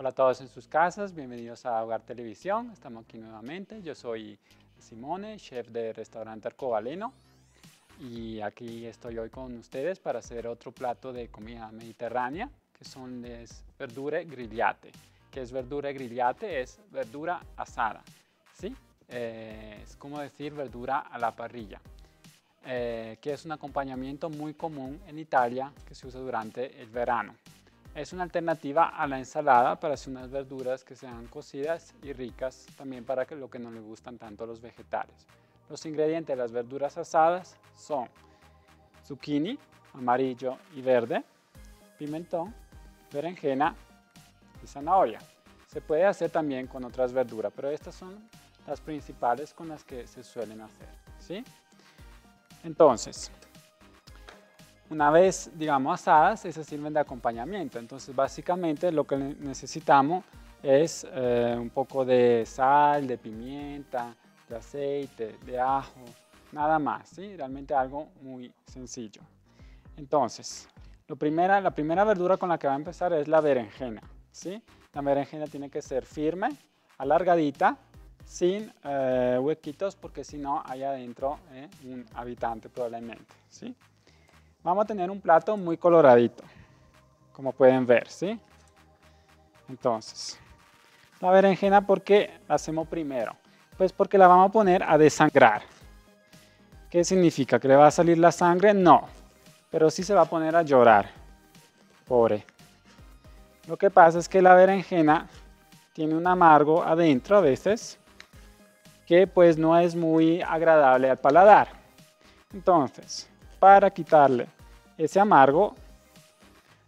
Hola a todos en sus casas, bienvenidos a Hogar Televisión. Estamos aquí nuevamente. Yo soy Simone, chef de restaurante Arcobaleno. Y aquí estoy hoy con ustedes para hacer otro plato de comida mediterránea, que son las verdura grigliate. ¿Qué es verdura grigliate? Es verdura asada, ¿sí? Eh, es como decir verdura a la parrilla, eh, que es un acompañamiento muy común en Italia que se usa durante el verano. Es una alternativa a la ensalada para hacer unas verduras que sean cocidas y ricas, también para que lo que no le gustan tanto los vegetales. Los ingredientes de las verduras asadas son zucchini, amarillo y verde, pimentón, berenjena y zanahoria. Se puede hacer también con otras verduras, pero estas son las principales con las que se suelen hacer. ¿sí? Entonces, una vez, digamos, asadas, esas sirven de acompañamiento. Entonces, básicamente lo que necesitamos es eh, un poco de sal, de pimienta, de aceite, de ajo, nada más, ¿sí? Realmente algo muy sencillo. Entonces, lo primera, la primera verdura con la que va a empezar es la berenjena, ¿sí? La berenjena tiene que ser firme, alargadita, sin eh, huequitos, porque si no, hay adentro eh, un habitante probablemente, ¿sí? Vamos a tener un plato muy coloradito, como pueden ver, ¿sí? Entonces, la berenjena, ¿por qué la hacemos primero? Pues porque la vamos a poner a desangrar. ¿Qué significa? ¿Que le va a salir la sangre? No, pero sí se va a poner a llorar. Pobre. Lo que pasa es que la berenjena tiene un amargo adentro a veces que pues no es muy agradable al paladar. Entonces, para quitarle ese amargo,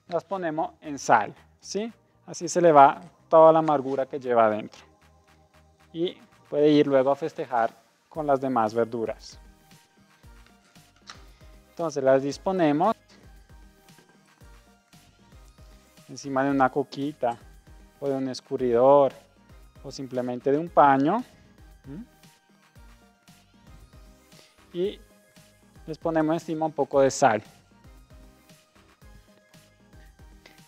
las ponemos en sal, ¿sí? Así se le va toda la amargura que lleva adentro. Y puede ir luego a festejar con las demás verduras. Entonces las disponemos encima de una coquita o de un escurridor o simplemente de un paño. Y les ponemos encima un poco de sal.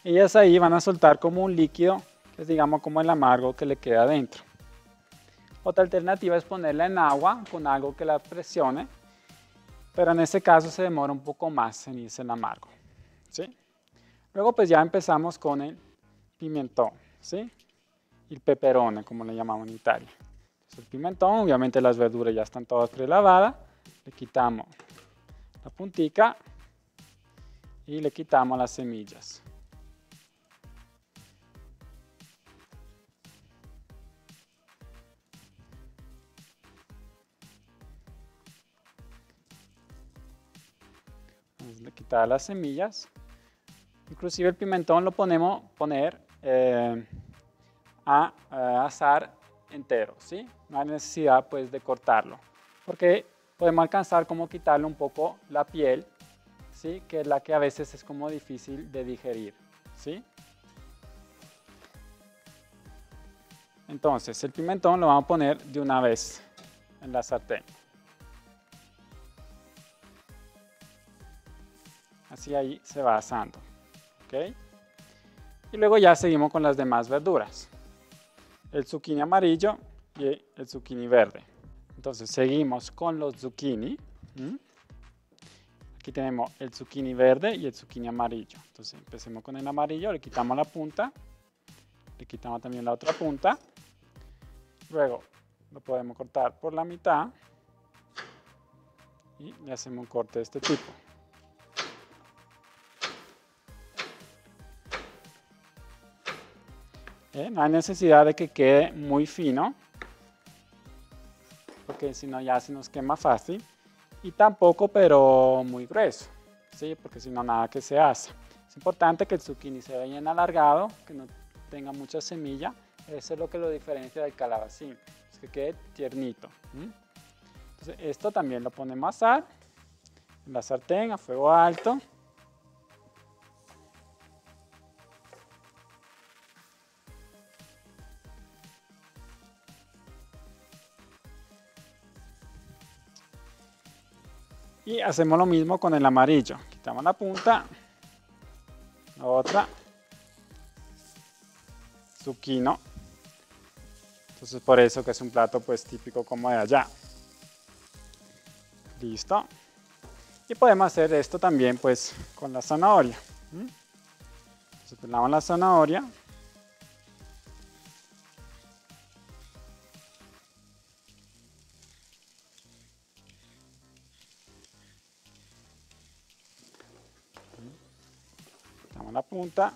Ellas ahí van a soltar como un líquido, digamos como el amargo que le queda adentro. Otra alternativa es ponerla en agua con algo que la presione, pero en este caso se demora un poco más en irse el amargo. ¿sí? Luego pues ya empezamos con el pimentón, ¿sí? el peperone, como le llamamos en Italia. el pimentón, obviamente las verduras ya están todas prelavadas, le quitamos la puntica y le quitamos las semillas. Las semillas. Inclusive el pimentón lo ponemos poner eh, a, a, asar entero, ¿sí? No hay necesidad pues de cortarlo, porque podemos alcanzar como quitarle un poco la piel, ¿sí? que es la que a veces es como difícil de digerir. ¿sí? Entonces el pimentón lo vamos a poner de una vez en la sartén. Así ahí se va asando. ¿okay? Y luego ya seguimos con las demás verduras. El zucchini amarillo y el zucchini verde. Entonces seguimos con los zucchini. Aquí tenemos el zucchini verde y el zucchini amarillo. Entonces empecemos con el amarillo, le quitamos la punta, le quitamos también la otra punta. Luego lo podemos cortar por la mitad y le hacemos un corte de este tipo. ¿Eh? No hay necesidad de que quede muy fino, porque si no ya se nos quema fácil. Y tampoco, pero muy grueso, ¿sí? porque si no nada que se hace. Es importante que el zucchini se vea bien alargado, que no tenga mucha semilla. Eso es lo que lo diferencia del calabacín, es que quede tiernito. Esto también lo ponemos a asar en la sartén a fuego alto. Y hacemos lo mismo con el amarillo. Quitamos la punta, otra, zucchino. Entonces por eso que es un plato pues típico como de allá. Listo. Y podemos hacer esto también pues con la zanahoria. Entonces pelamos la zanahoria. Punta.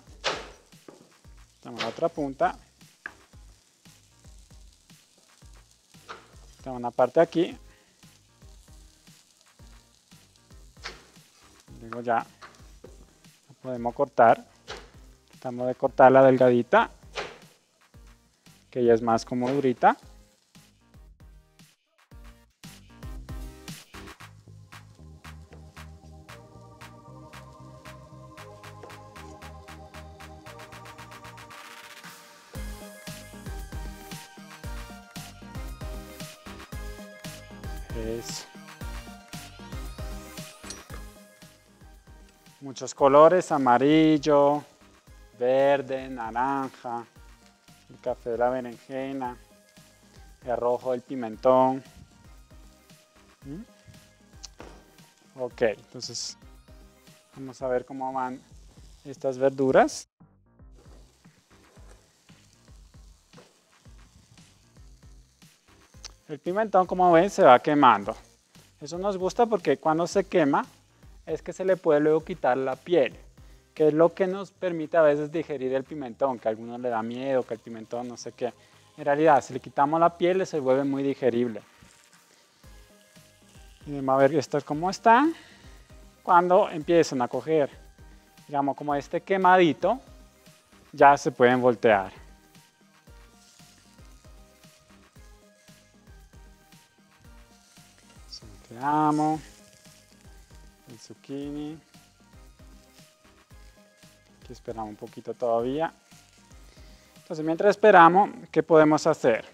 Damos la otra punta. Damos una parte aquí. Luego ya la podemos cortar. Tratamos de cortarla delgadita, que ya es más como durita. Muchos colores, amarillo, verde, naranja, el café de la berenjena, el rojo del pimentón. ¿Mm? Ok, entonces vamos a ver cómo van estas verduras. El pimentón, como ven, se va quemando. Eso nos gusta porque cuando se quema es que se le puede luego quitar la piel, que es lo que nos permite a veces digerir el pimentón, que a algunos le da miedo, que el pimentón no sé qué. En realidad, si le quitamos la piel, se vuelve muy digerible. Y a ver esto cómo está. Cuando empiezan a coger, digamos, como este quemadito, ya se pueden voltear. Volteamos zucchini. Aquí esperamos un poquito todavía. Entonces, mientras esperamos, ¿qué podemos hacer?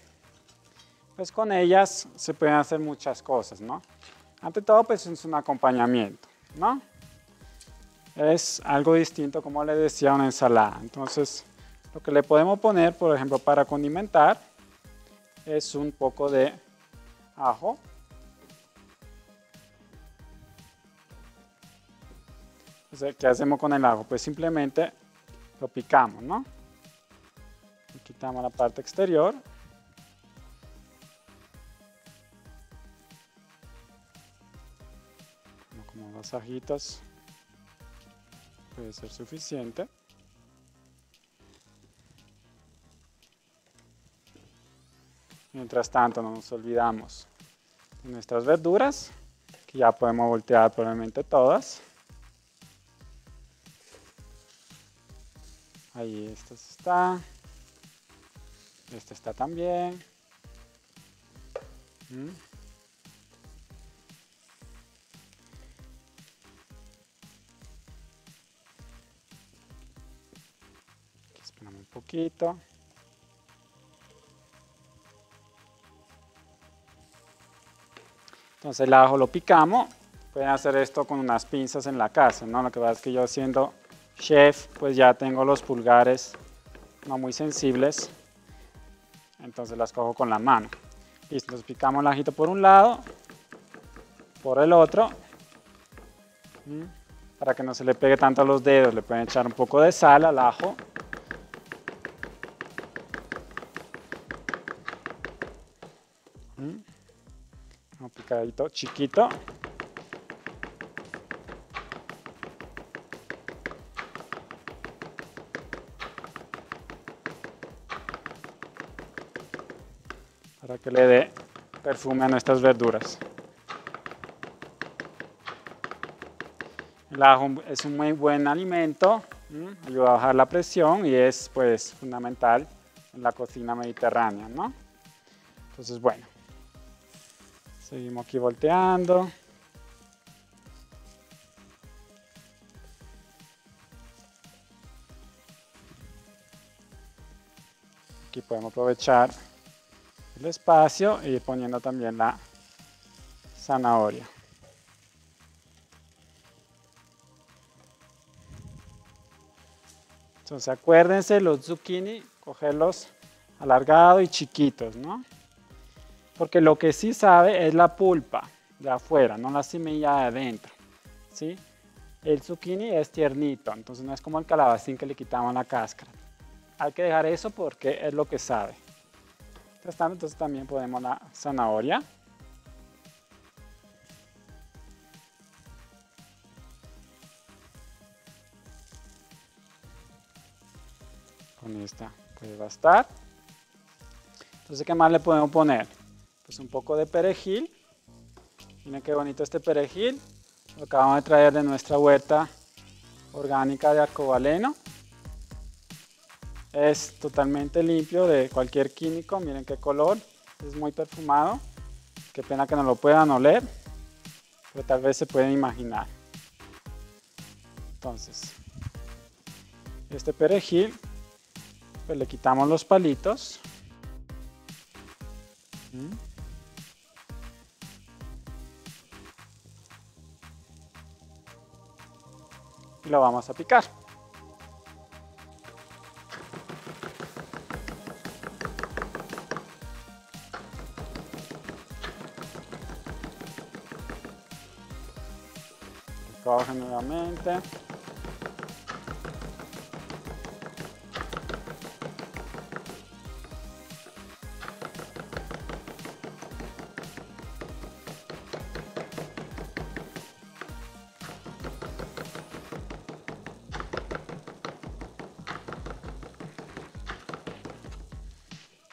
Pues con ellas se pueden hacer muchas cosas, ¿no? Ante todo, pues es un acompañamiento, ¿no? Es algo distinto, como le decía, a una ensalada. Entonces, lo que le podemos poner, por ejemplo, para condimentar, es un poco de ajo. Entonces, ¿qué hacemos con el ajo? Pues simplemente lo picamos, ¿no? Quitamos la parte exterior. Como dos ajitos puede ser suficiente. Mientras tanto no nos olvidamos de nuestras verduras, que ya podemos voltear probablemente todas. Ahí esta está. Esta está también. ¿Mm? Esperamos un poquito. Entonces el ajo lo picamos. Pueden hacer esto con unas pinzas en la casa, ¿no? Lo que pasa es que yo siendo chef, pues ya tengo los pulgares no muy sensibles. Entonces las cojo con la mano. Listo, entonces picamos el ajito por un lado, por el otro. Para que no se le pegue tanto a los dedos, le pueden echar un poco de sal al ajo. Un picadito chiquito. Que le dé perfume a nuestras verduras. El ajo es un muy buen alimento, ayuda a bajar la presión y es pues fundamental en la cocina mediterránea, ¿no? Entonces, bueno, seguimos aquí volteando. Aquí podemos aprovechar el espacio y poniendo también la zanahoria. Entonces acuérdense, los zucchini cogerlos alargados y chiquitos, ¿no? Porque lo que sí sabe es la pulpa de afuera, no la semilla de adentro, ¿sí? El zucchini es tiernito, entonces no es como el calabacín que le quitamos la cáscara. Hay que dejar eso porque es lo que sabe. Entonces también podemos la zanahoria. Con esta puede bastar. Entonces, ¿qué más le podemos poner? Pues un poco de perejil. Miren qué bonito este perejil. Lo acabamos de traer de nuestra huerta orgánica de arcobaleno. Es totalmente limpio de cualquier químico. Miren qué color. Es muy perfumado. Qué pena que no lo puedan oler. Pero tal vez se pueden imaginar. Entonces, este perejil pues le quitamos los palitos. Y lo vamos a picar. Nuevamente.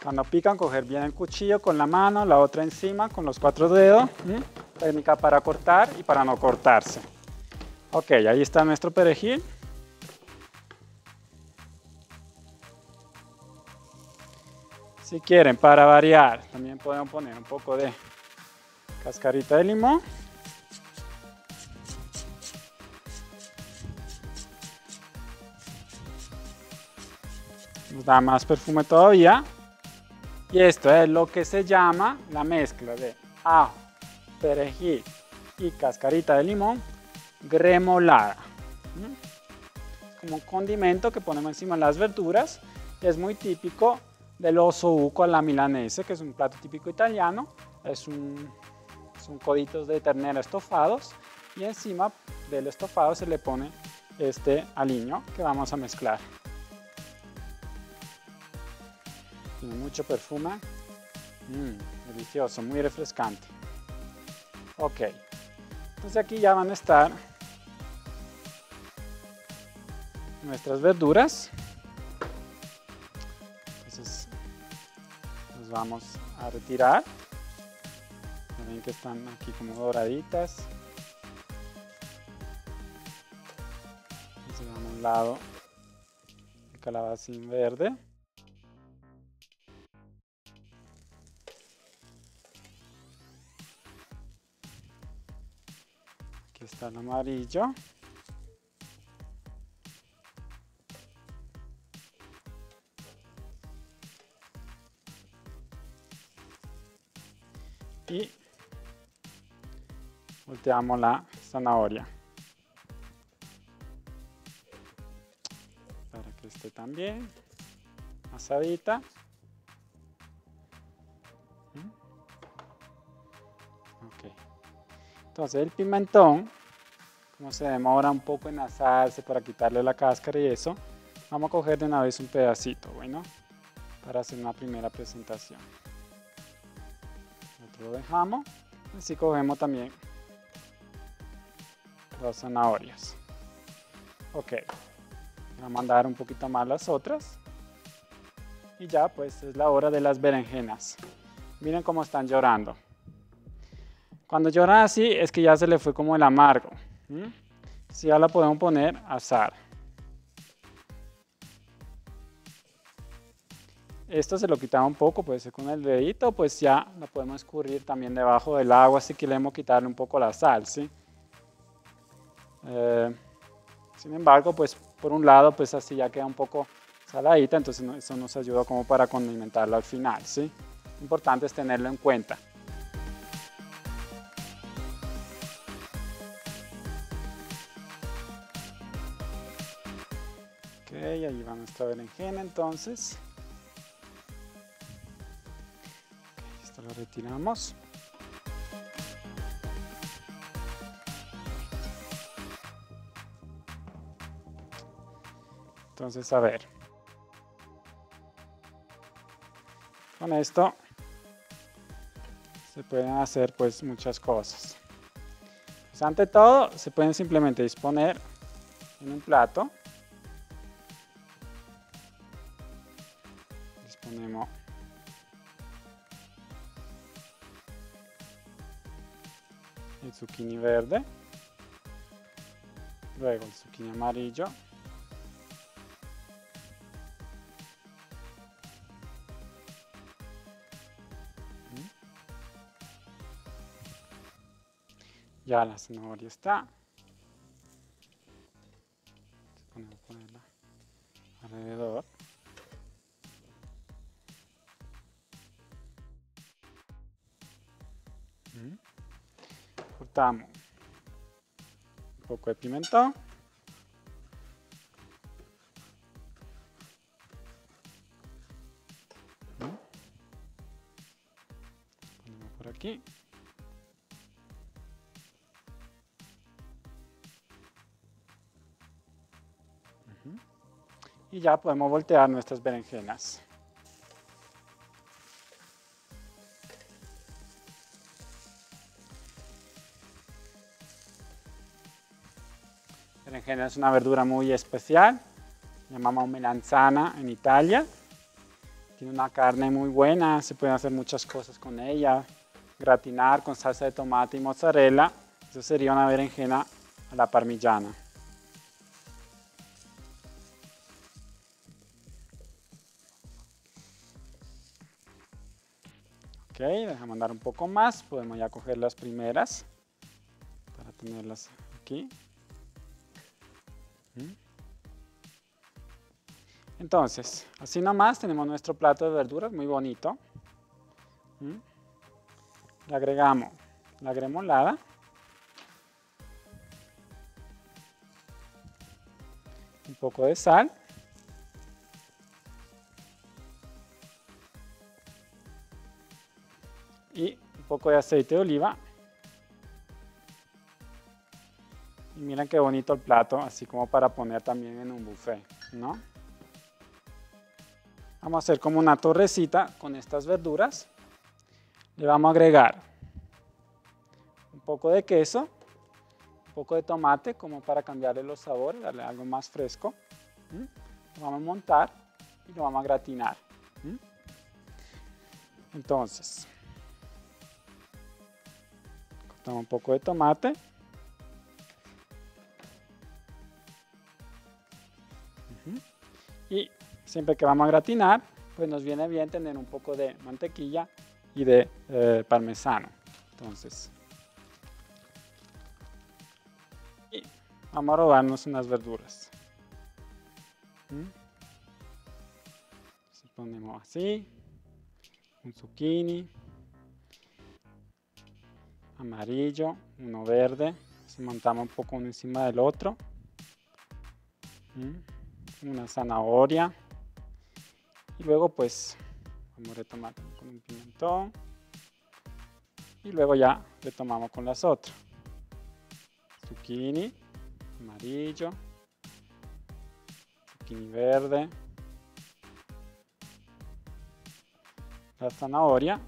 Cuando pican, coger bien el cuchillo con la mano, la otra encima con los cuatro dedos. Técnica para cortar y para no cortarse. Ok, ahí está nuestro perejil. Si quieren, para variar, también podemos poner un poco de cascarita de limón. Nos da más perfume todavía. Y esto es lo que se llama la mezcla de ajo, perejil y cascarita de limón gremolada. Como un condimento que ponemos encima de las verduras. Es muy típico del oso buco a la milanese, que es un plato típico italiano. Es un, son coditos de ternera estofados y encima del estofado se le pone este aliño que vamos a mezclar. Tiene mucho perfume. Mm, delicioso, muy refrescante. Ok. Entonces aquí ya van a estar nuestras verduras. Entonces las vamos a retirar. Ven que están aquí como doraditas. Entonces a un lado el calabacín verde. está el amarillo. Volteamos la zanahoria. Para que esté también asadita. ¿Mm? Ok. Entonces el pimentón como se demora un poco en asarse para quitarle la cáscara y eso, vamos a coger de una vez un pedacito, bueno, para hacer una primera presentación. Lo dejamos, así cogemos también las zanahorias. Ok, vamos a dar un poquito más las otras. Y ya pues es la hora de las berenjenas. Miren cómo están llorando. Cuando lloran así es que ya se le fue como el amargo. Si ya la podemos poner a asar. Esto se lo quitaba un poco, puede ser con el dedito, pues ya la podemos escurrir también debajo del agua si queremos quitarle un poco la sal, ¿sí? Eh, sin embargo, pues por un lado, pues así ya queda un poco saladita, entonces eso nos ayuda como para condimentarla al final, ¿sí? Importante es tenerlo en cuenta. Ok, ahí va nuestra berenjena entonces. Okay, esto lo retiramos. Entonces, a ver. Con esto se pueden hacer pues muchas cosas. Pues, ante todo, se pueden simplemente disponer en un plato. Disponemos el zucchini verde, luego el zucchini amarillo, Ya la zanahoria está. Ponemos ponerla alrededor. Mm. Cortamos un poco de pimentón. Mm. Ponemos por aquí. Ya podemos voltear nuestras berenjenas. Berenjena es una verdura muy especial, llamamos melanzana en Italia. Tiene una carne muy buena, se pueden hacer muchas cosas con ella. Gratinar con salsa de tomate y mozzarella. Eso sería una berenjena a la parmigiana. Ok, déjame andar un poco más. Podemos ya coger las primeras para tenerlas aquí. ¿Mm? Entonces, así nomás tenemos nuestro plato de verduras muy bonito. ¿Mm? Le agregamos la gremolada. Un poco de sal. Y un poco de aceite de oliva. Y miren qué bonito el plato, así como para poner también en un buffet, ¿no? Vamos a hacer como una torrecita con estas verduras. Le vamos a agregar un poco de queso, un poco de tomate como para cambiarle los sabores, darle algo más fresco. Lo vamos a montar y lo vamos a gratinar. Entonces, un poco de tomate. Y siempre que vamos a gratinar, pues nos viene bien tener un poco de mantequilla y de eh, parmesano. Entonces, y vamos a robarnos unas verduras. ponemos así, un zucchini amarillo, uno verde, se montamos un poco uno encima del otro, ¿Mm? una zanahoria. Y luego pues vamos a retomar con un pimentón. Y luego ya retomamos con las otras, zucchini, amarillo, zucchini verde, la zanahoria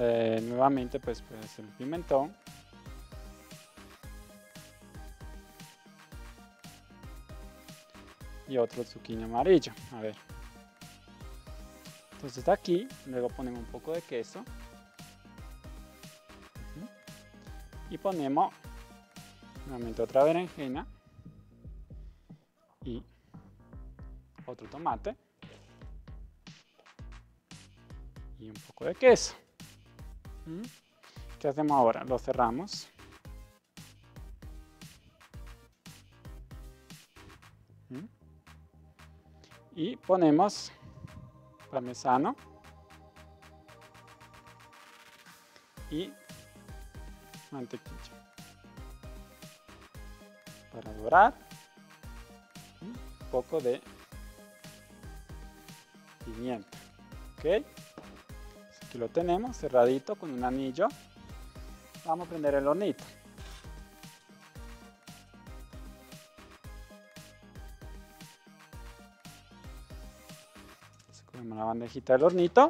eh, nuevamente pues puede ser un pimentón. Y otro zucchini amarillo. A ver. Entonces aquí luego ponemos un poco de queso. Y ponemos nuevamente otra berenjena. Y otro tomate. Y un poco de queso. ¿Qué hacemos ahora? Lo cerramos. Y ponemos parmesano y mantequilla. Para dorar, un poco de pimienta. ¿Ok? Aquí lo tenemos cerradito con un anillo. Vamos a prender el hornito. Cogemos la bandejita del hornito.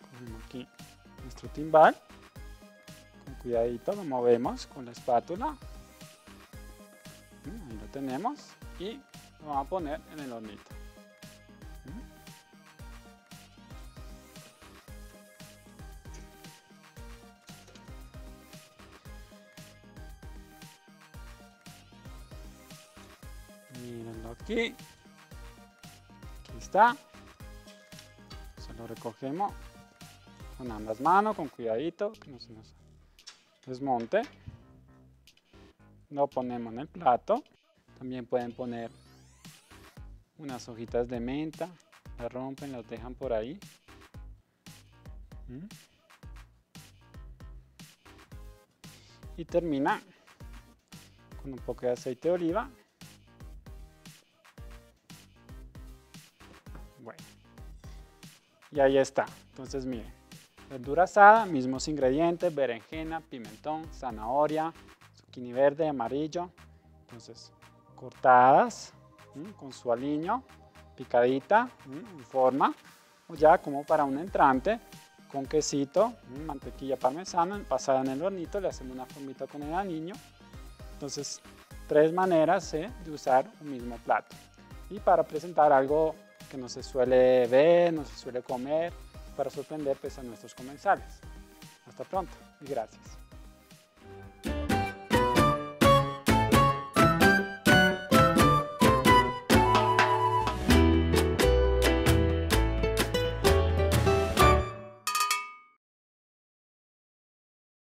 Cogemos aquí nuestro timbal. Con cuidadito lo movemos con la espátula. Tenemos y lo vamos a poner en el hornito. Mírenlo aquí. Aquí está. Se lo recogemos con ambas manos, con cuidadito, que no se nos desmonte. Lo ponemos en el plato. También pueden poner unas hojitas de menta. La rompen, las dejan por ahí. ¿Mm? Y termina con un poco de aceite de oliva Bueno. Y ahí está. Entonces, miren. Verdura asada, mismos ingredientes, berenjena, pimentón, zanahoria, zucchini verde, amarillo. Entonces, cortadas con su aliño, picadita en forma, o ya como para un entrante, con quesito, mantequilla parmesana, pasada en el hornito, le hacemos una formita con el aliño. Entonces, tres maneras de usar un mismo plato. Y para presentar algo que no se suele ver, no se suele comer, para sorprender pues, a nuestros comensales. Hasta pronto y gracias.